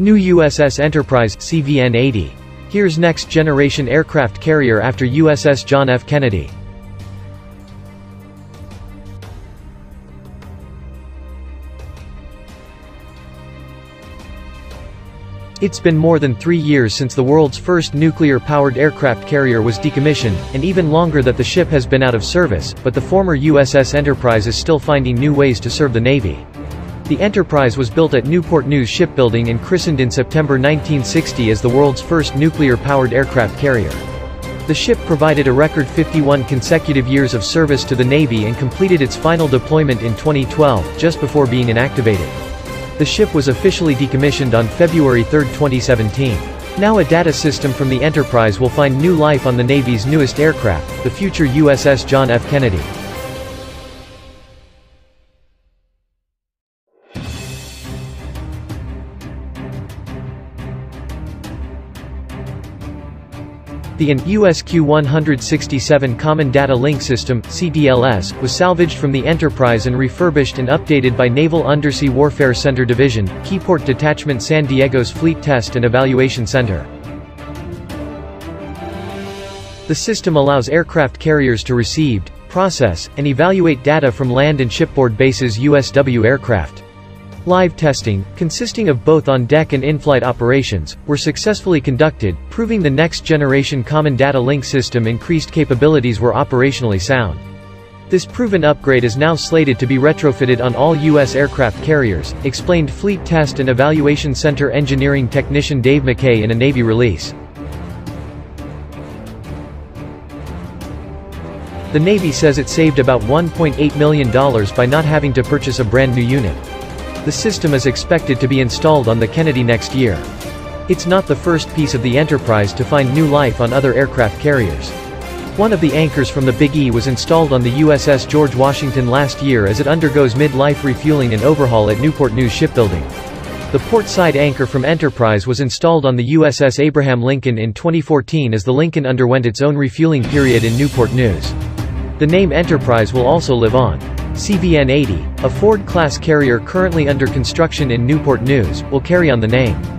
New USS Enterprise CVN-80. Here's next-generation aircraft carrier after USS John F. Kennedy. It's been more than three years since the world's first nuclear-powered aircraft carrier was decommissioned, and even longer that the ship has been out of service, but the former USS Enterprise is still finding new ways to serve the Navy. The Enterprise was built at Newport News Shipbuilding and christened in September 1960 as the world's first nuclear-powered aircraft carrier. The ship provided a record 51 consecutive years of service to the Navy and completed its final deployment in 2012, just before being inactivated. The ship was officially decommissioned on February 3, 2017. Now a data system from the Enterprise will find new life on the Navy's newest aircraft, the future USS John F. Kennedy. The AN USQ-167 Common Data Link System CDLS, was salvaged from the Enterprise and refurbished and updated by Naval Undersea Warfare Center Division, Keyport Detachment San Diego's Fleet Test and Evaluation Center. The system allows aircraft carriers to receive, process, and evaluate data from land and shipboard bases USW aircraft. Live testing, consisting of both on-deck and in-flight operations, were successfully conducted, proving the next-generation Common Data Link System increased capabilities were operationally sound. This proven upgrade is now slated to be retrofitted on all U.S. aircraft carriers, explained Fleet Test and Evaluation Center engineering technician Dave McKay in a Navy release. The Navy says it saved about $1.8 million by not having to purchase a brand new unit. The system is expected to be installed on the Kennedy next year. It's not the first piece of the Enterprise to find new life on other aircraft carriers. One of the anchors from the Big E was installed on the USS George Washington last year as it undergoes mid-life refueling and overhaul at Newport News Shipbuilding. The port-side anchor from Enterprise was installed on the USS Abraham Lincoln in 2014 as the Lincoln underwent its own refueling period in Newport News. The name Enterprise will also live on. CVN-80, a Ford-class carrier currently under construction in Newport News, will carry on the name.